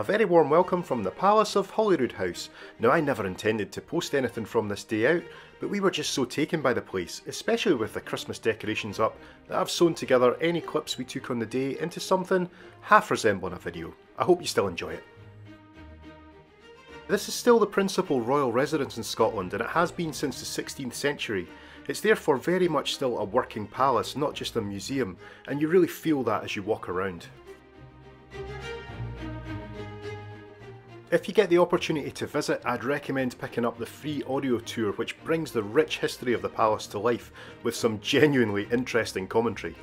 A very warm welcome from the Palace of Holyroodhouse. Now, I never intended to post anything from this day out, but we were just so taken by the place, especially with the Christmas decorations up, that I've sewn together any clips we took on the day into something half resembling a video. I hope you still enjoy it. This is still the principal royal residence in Scotland and it has been since the 16th century. It's therefore very much still a working palace, not just a museum, and you really feel that as you walk around. If you get the opportunity to visit, I'd recommend picking up the free audio tour which brings the rich history of the palace to life with some genuinely interesting commentary.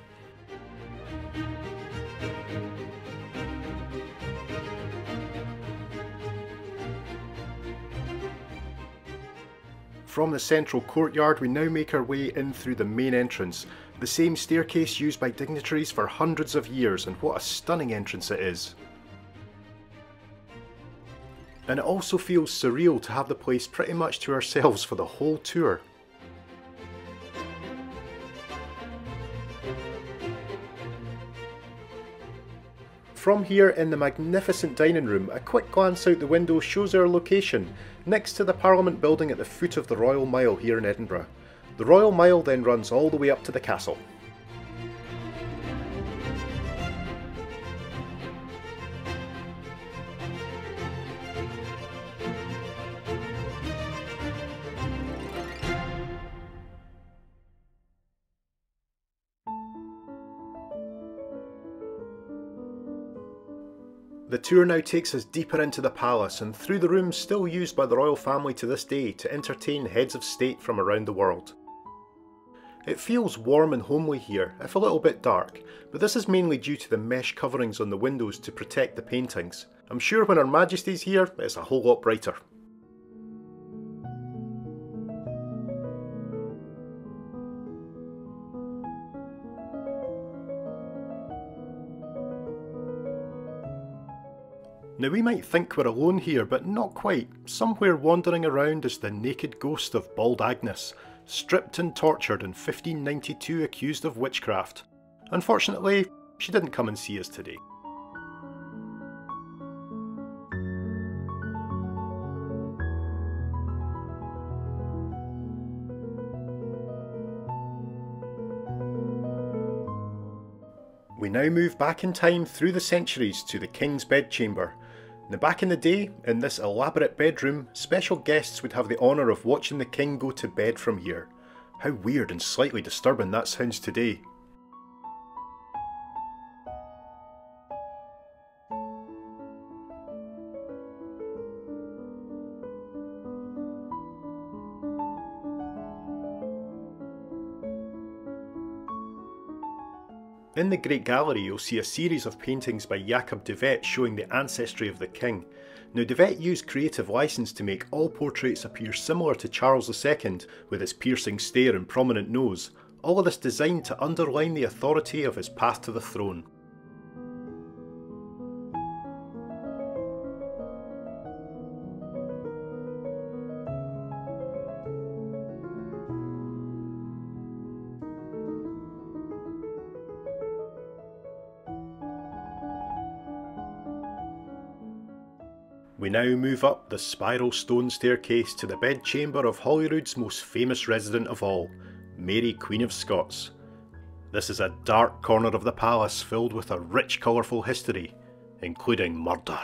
From the central courtyard we now make our way in through the main entrance, the same staircase used by dignitaries for hundreds of years and what a stunning entrance it is. And it also feels surreal to have the place pretty much to ourselves for the whole tour. From here in the magnificent dining room, a quick glance out the window shows our location, next to the Parliament building at the foot of the Royal Mile here in Edinburgh. The Royal Mile then runs all the way up to the castle. The tour now takes us deeper into the palace and through the rooms still used by the royal family to this day to entertain heads of state from around the world. It feels warm and homely here, if a little bit dark, but this is mainly due to the mesh coverings on the windows to protect the paintings. I'm sure when Her Majesty's here, it's a whole lot brighter. Now we might think we're alone here, but not quite. Somewhere wandering around is the naked ghost of Bald Agnes, stripped and tortured in 1592 accused of witchcraft. Unfortunately, she didn't come and see us today. We now move back in time through the centuries to the King's Bedchamber, now back in the day, in this elaborate bedroom, special guests would have the honour of watching the king go to bed from here. How weird and slightly disturbing that sounds today. In the Great Gallery you'll see a series of paintings by Jacob de Vet showing the ancestry of the king. Now de Vet used creative license to make all portraits appear similar to Charles II with his piercing stare and prominent nose, all of this designed to underline the authority of his path to the throne. We now move up the spiral stone staircase to the bedchamber of Holyrood's most famous resident of all, Mary Queen of Scots. This is a dark corner of the palace filled with a rich colourful history, including murder.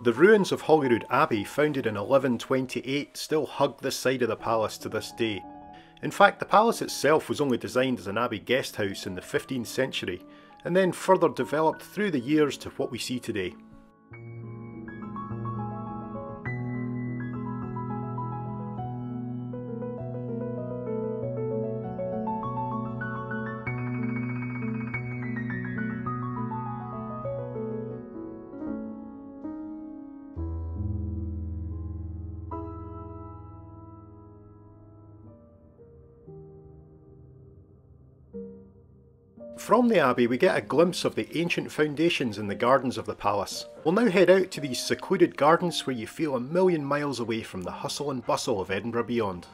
The ruins of Holyrood Abbey, founded in 1128, still hug this side of the palace to this day. In fact, the palace itself was only designed as an abbey guest house in the 15th century, and then further developed through the years to what we see today. From the abbey we get a glimpse of the ancient foundations and the gardens of the palace. We'll now head out to these secluded gardens where you feel a million miles away from the hustle and bustle of Edinburgh beyond.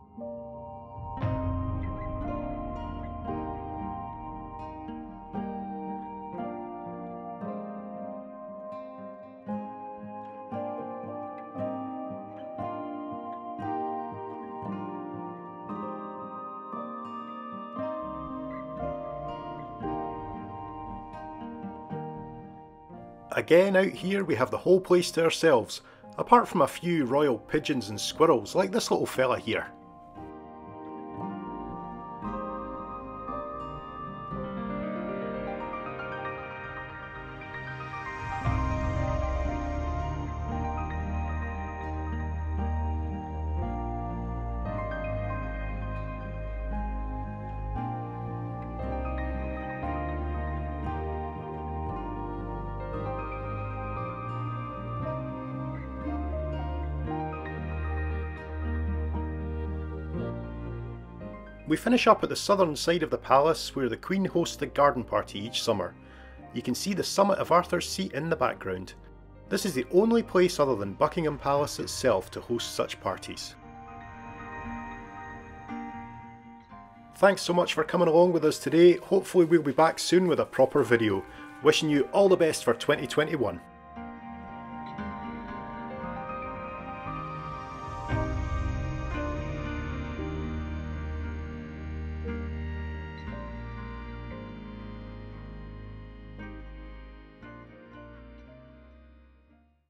Again out here we have the whole place to ourselves, apart from a few royal pigeons and squirrels like this little fella here. We finish up at the southern side of the palace where the Queen hosts the garden party each summer. You can see the summit of Arthur's Seat in the background. This is the only place other than Buckingham Palace itself to host such parties. Thanks so much for coming along with us today. Hopefully we'll be back soon with a proper video. Wishing you all the best for 2021.